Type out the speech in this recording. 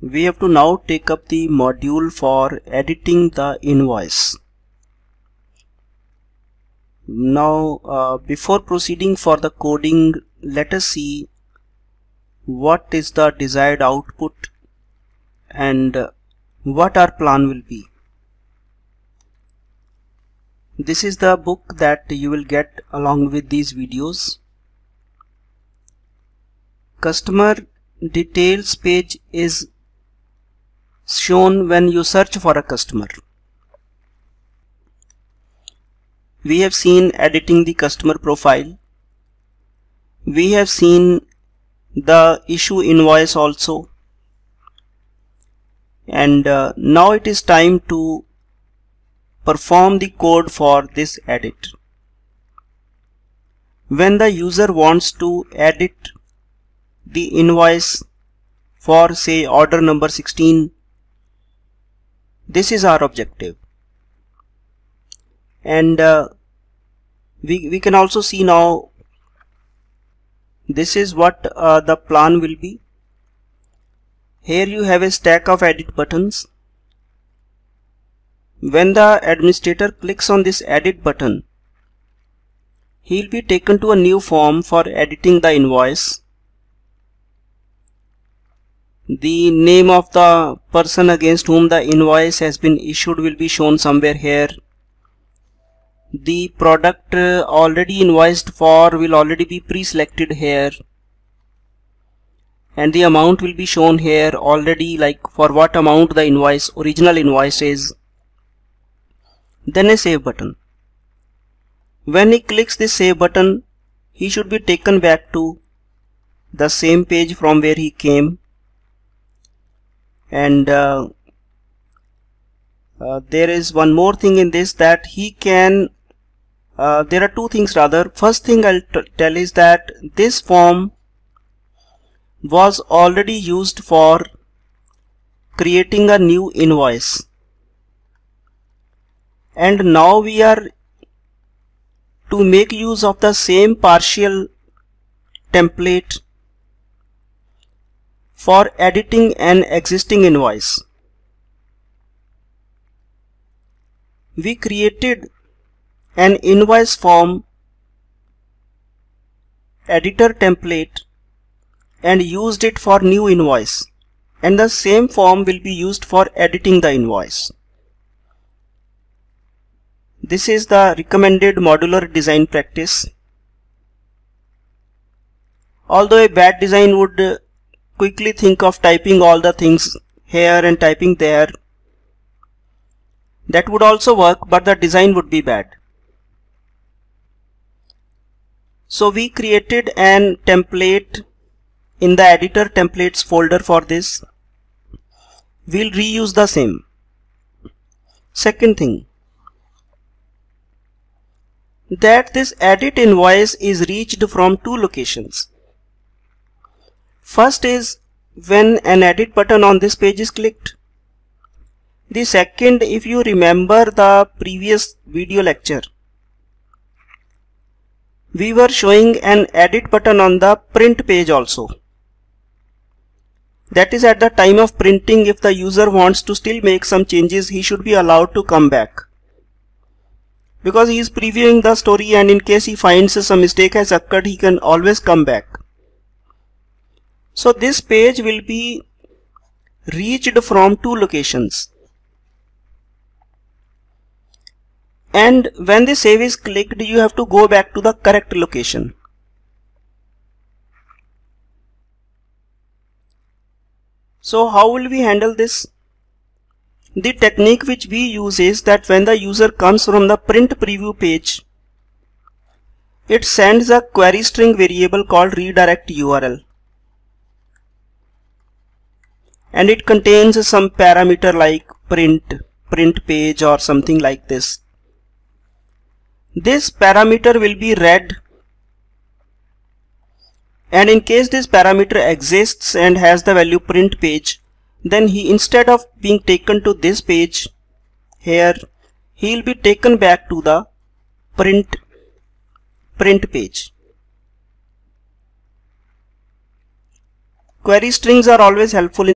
we have to now take up the module for editing the invoice. Now uh, before proceeding for the coding let us see what is the desired output and what our plan will be. This is the book that you will get along with these videos. Customer details page is shown when you search for a customer. We have seen editing the customer profile. We have seen the issue invoice also. And uh, now it is time to perform the code for this edit. When the user wants to edit the invoice for say order number 16 this is our objective. And uh, we, we can also see now this is what uh, the plan will be. Here you have a stack of edit buttons. When the administrator clicks on this edit button he'll be taken to a new form for editing the invoice the name of the person against whom the invoice has been issued will be shown somewhere here. The product uh, already invoiced for will already be pre-selected here. And the amount will be shown here already like for what amount the invoice original invoice is. Then a save button. When he clicks the save button he should be taken back to the same page from where he came and uh, uh, there is one more thing in this that he can uh, there are two things rather. First thing I'll tell is that this form was already used for creating a new invoice. And now we are to make use of the same partial template for editing an existing invoice. We created an invoice form editor template and used it for new invoice and the same form will be used for editing the invoice. This is the recommended modular design practice. Although a bad design would quickly think of typing all the things here and typing there. That would also work but the design would be bad. So we created an template in the editor templates folder for this. We'll reuse the same. Second thing that this edit invoice is reached from two locations. First is when an edit button on this page is clicked. The second, if you remember the previous video lecture, we were showing an edit button on the print page also. That is at the time of printing if the user wants to still make some changes he should be allowed to come back. Because he is previewing the story and in case he finds some mistake has occurred he can always come back. So this page will be reached from two locations. And when the save is clicked, you have to go back to the correct location. So how will we handle this? The technique which we use is that when the user comes from the print preview page, it sends a query string variable called redirect URL. And it contains some parameter like print print page or something like this. This parameter will be read and in case this parameter exists and has the value print page then he instead of being taken to this page here he will be taken back to the print print page. Query strings are always helpful